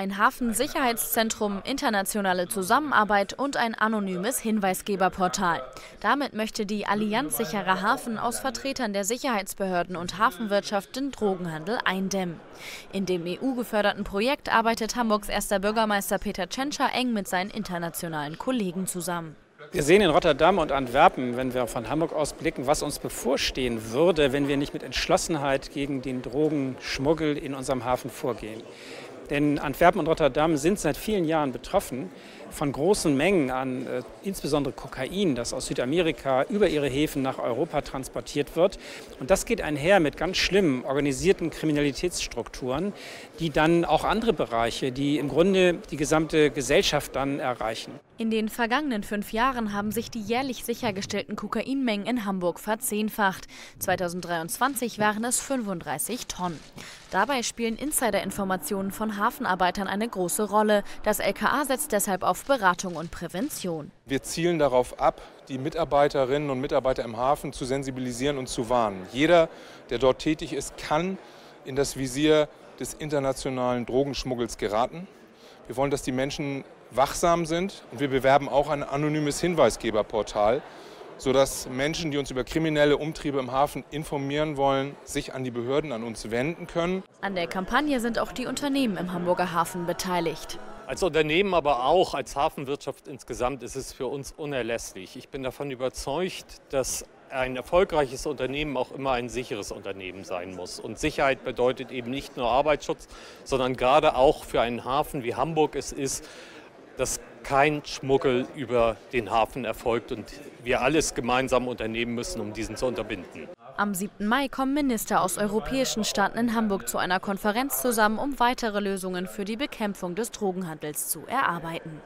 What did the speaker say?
Ein Hafensicherheitszentrum, internationale Zusammenarbeit und ein anonymes Hinweisgeberportal. Damit möchte die Allianz Sicherer Hafen aus Vertretern der Sicherheitsbehörden und Hafenwirtschaft den Drogenhandel eindämmen. In dem EU-geförderten Projekt arbeitet Hamburgs erster Bürgermeister Peter Tschentscher eng mit seinen internationalen Kollegen zusammen. Wir sehen in Rotterdam und Antwerpen, wenn wir von Hamburg aus blicken, was uns bevorstehen würde, wenn wir nicht mit Entschlossenheit gegen den Drogenschmuggel in unserem Hafen vorgehen. Denn Antwerpen und Rotterdam sind seit vielen Jahren betroffen von großen Mengen an äh, insbesondere Kokain, das aus Südamerika über ihre Häfen nach Europa transportiert wird. Und das geht einher mit ganz schlimmen organisierten Kriminalitätsstrukturen, die dann auch andere Bereiche, die im Grunde die gesamte Gesellschaft dann erreichen. In den vergangenen fünf Jahren haben sich die jährlich sichergestellten Kokainmengen in Hamburg verzehnfacht. 2023 waren es 35 Tonnen. Dabei spielen Insiderinformationen von Hafenarbeitern eine große Rolle. Das LKA setzt deshalb auf Beratung und Prävention. Wir zielen darauf ab, die Mitarbeiterinnen und Mitarbeiter im Hafen zu sensibilisieren und zu warnen. Jeder, der dort tätig ist, kann in das Visier des internationalen Drogenschmuggels geraten. Wir wollen, dass die Menschen wachsam sind und wir bewerben auch ein anonymes Hinweisgeberportal, sodass Menschen, die uns über kriminelle Umtriebe im Hafen informieren wollen, sich an die Behörden, an uns wenden können. An der Kampagne sind auch die Unternehmen im Hamburger Hafen beteiligt. Als Unternehmen, aber auch als Hafenwirtschaft insgesamt ist es für uns unerlässlich. Ich bin davon überzeugt, dass ein erfolgreiches Unternehmen auch immer ein sicheres Unternehmen sein muss. Und Sicherheit bedeutet eben nicht nur Arbeitsschutz, sondern gerade auch für einen Hafen wie Hamburg es ist, dass kein Schmuggel über den Hafen erfolgt und wir alles gemeinsam unternehmen müssen, um diesen zu unterbinden. Am 7. Mai kommen Minister aus europäischen Staaten in Hamburg zu einer Konferenz zusammen, um weitere Lösungen für die Bekämpfung des Drogenhandels zu erarbeiten.